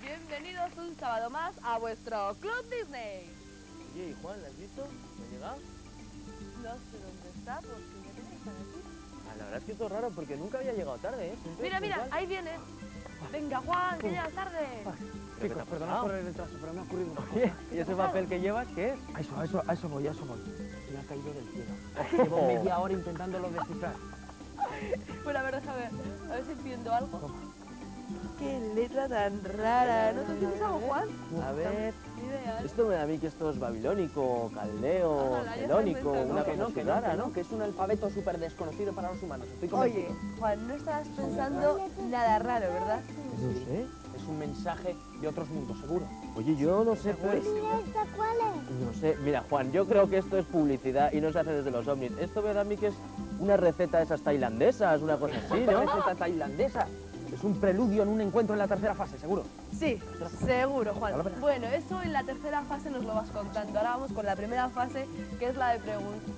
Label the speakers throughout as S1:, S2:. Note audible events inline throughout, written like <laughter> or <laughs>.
S1: bienvenidos un sábado más a vuestro Club Disney.
S2: Oye, ¿y Juan, ¿la has visto? ¿No ha llegado?
S1: No sé dónde está, porque ya tiene que estar aquí.
S2: Ah, la verdad es que esto es raro porque nunca había llegado tarde, ¿eh? Siempre
S1: Mira, mira, ahí viene. Venga, Juan, que llegas tarde.
S2: ¿Pero qué te
S3: Chicos, perdonad por el retraso, pero me ha ocurrido una cosa.
S2: Oye, ¿y ese papel que llevas qué es?
S3: A eso, a eso, a eso voy, a eso voy. Me ha caído del cielo. <laughs> Llevo media hora intentándolo descifrar.
S1: Bueno, a ver, déjame, a ver si entiendo algo. Qué letra tan rara. ¿No te entiendes algo, Juan?
S2: A ver...
S1: ¿eh?
S2: Esto me da a mí que esto es babilónico, caldeo,
S1: pensar,
S2: una
S1: ¿no?
S3: que
S2: cosa
S3: no, que no,
S2: rara, ¿no?
S3: que es un alfabeto súper desconocido para los humanos. Estoy
S1: Oye. Juan, no estabas pensando nada raro, ¿verdad?
S2: No sé.
S3: Es un mensaje de otros mundos, seguro.
S2: Oye, yo no sé, pues... No sé, mira Juan, yo creo que esto es publicidad y no se hace desde los ovnis. Esto me da a mí que es una receta de esas tailandesas, una cosa así,
S3: ¿Una
S2: ¿no?
S3: receta tailandesa? Es un preludio en un encuentro en la tercera fase, seguro.
S1: Sí, seguro, Juan. Bueno, eso en la tercera fase nos lo vas contando. Ahora vamos con la primera fase, que es la de,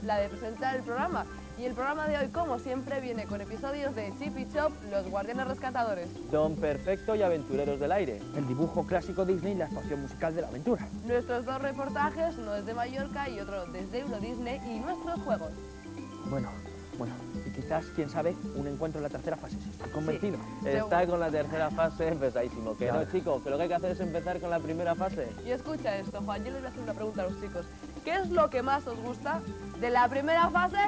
S1: la de presentar el programa. Y el programa de hoy, como siempre, viene con episodios de Chip y Chop, los guardianes rescatadores.
S2: Don Perfecto y Aventureros del Aire.
S3: El dibujo clásico Disney y la actuación musical de la aventura.
S1: Nuestros dos reportajes, uno desde Mallorca y otro desde Euro Disney, y nuestros juegos.
S3: Bueno, bueno, y quizás, quién sabe, un encuentro en la tercera fase, sí, estoy convencido.
S2: Está con la tercera fase empezáisimo. Que no, chicos, que lo que hay que hacer es empezar con la primera fase.
S1: Y escucha esto, Juan, yo les voy a hacer una pregunta a los chicos. ¿Qué es lo que más os gusta de la primera fase?